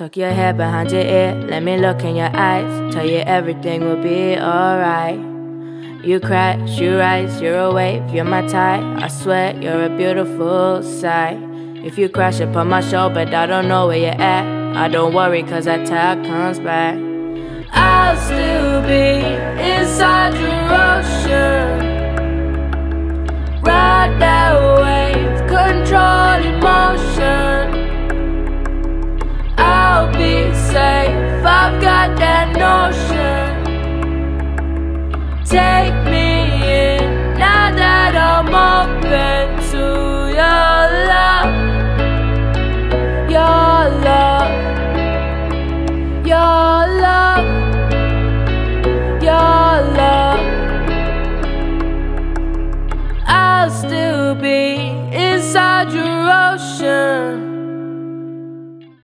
Tuck your head behind your ear, let me look in your eyes. Tell you everything will be alright. You crash, you rise, you're a wave, you're my tide. I swear you're a beautiful sight. If you crash upon my shoulder, but I don't know where you're at. I don't worry, cause that tide comes back. I'll still be inside your ocean. Ride that wave, control take me in now that I'm open to your love, your love, your love, your love. I'll still be inside your ocean.